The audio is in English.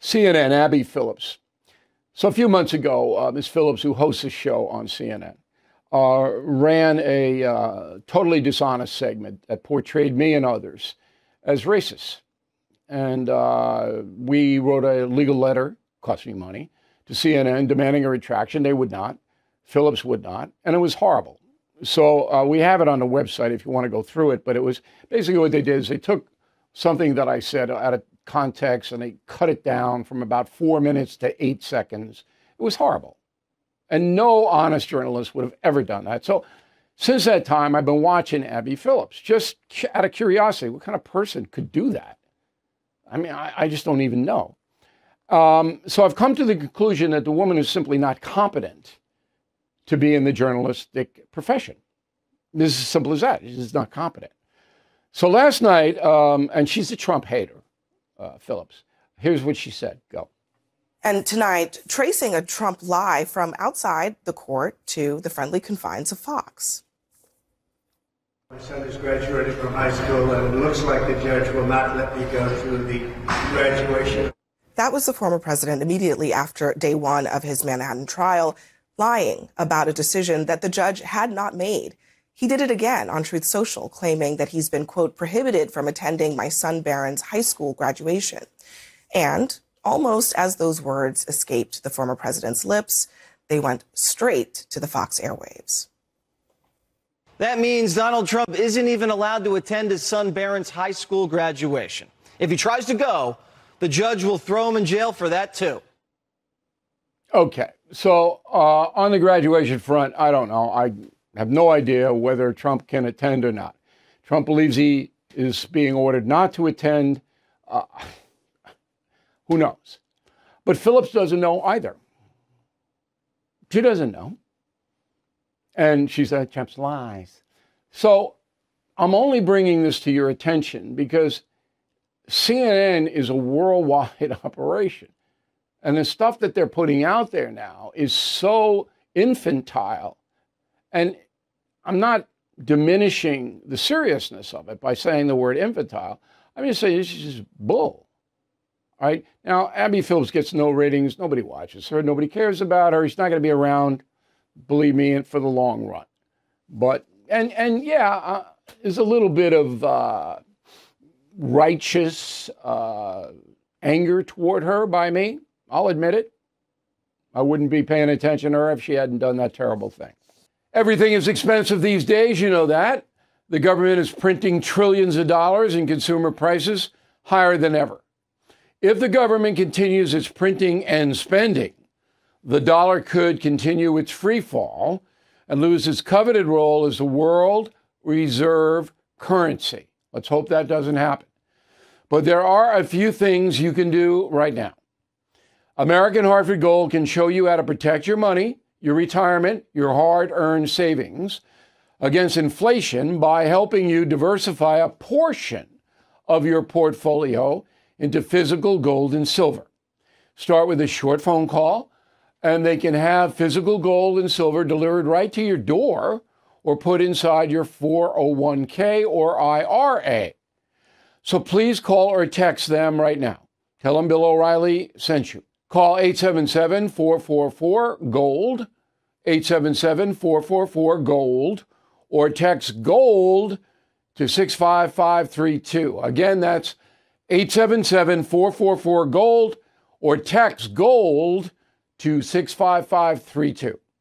CNN, Abby Phillips. So a few months ago, uh, Ms. Phillips, who hosts a show on CNN, uh, ran a uh, totally dishonest segment that portrayed me and others as racist. And uh, we wrote a legal letter, cost me money, to CNN demanding a retraction. They would not. Phillips would not. And it was horrible. So uh, we have it on the website if you want to go through it. But it was basically what they did is they took something that I said out of context and they cut it down from about four minutes to eight seconds. It was horrible. And no honest journalist would have ever done that. So since that time, I've been watching Abby Phillips just out of curiosity. What kind of person could do that? I mean, I, I just don't even know. Um, so I've come to the conclusion that the woman is simply not competent to be in the journalistic profession. This is as simple as that. She's not competent. So last night, um, and she's a Trump hater, uh, Phillips. Here's what she said. Go. And tonight, tracing a Trump lie from outside the court to the friendly confines of Fox. My son is graduating from high school, and it looks like the judge will not let me go through the graduation. That was the former president immediately after day one of his Manhattan trial, lying about a decision that the judge had not made. He did it again on Truth Social, claiming that he's been, quote, prohibited from attending my son Barron's high school graduation. And almost as those words escaped the former president's lips, they went straight to the Fox airwaves. That means Donald Trump isn't even allowed to attend his son Barron's high school graduation. If he tries to go, the judge will throw him in jail for that too. Okay. So uh, on the graduation front, I don't know. I have no idea whether Trump can attend or not. Trump believes he is being ordered not to attend. Uh, who knows? But Phillips doesn't know either. She doesn't know. And she said, Trump's lies. So I'm only bringing this to your attention because CNN is a worldwide operation. And the stuff that they're putting out there now is so infantile. And I'm not diminishing the seriousness of it by saying the word infantile. I'm just saying this is just bull. All right. Now, Abby Phillips gets no ratings. Nobody watches her. Nobody cares about her. She's not going to be around believe me, for the long run. But and and yeah, uh, there's a little bit of uh, righteous uh, anger toward her by me. I'll admit it. I wouldn't be paying attention to her if she hadn't done that terrible thing. Everything is expensive these days, you know that. The government is printing trillions of dollars and consumer prices higher than ever. If the government continues its printing and spending, the dollar could continue its free fall and lose its coveted role as the world reserve currency. Let's hope that doesn't happen. But there are a few things you can do right now. American Hartford Gold can show you how to protect your money, your retirement, your hard earned savings against inflation by helping you diversify a portion of your portfolio into physical gold and silver. Start with a short phone call and they can have physical gold and silver delivered right to your door or put inside your 401k or IRA. So please call or text them right now. Tell them Bill O'Reilly sent you. Call 877 444 GOLD, 877 444 GOLD, or text GOLD to 65532. Again, that's 877 444 GOLD, or text GOLD to 65532.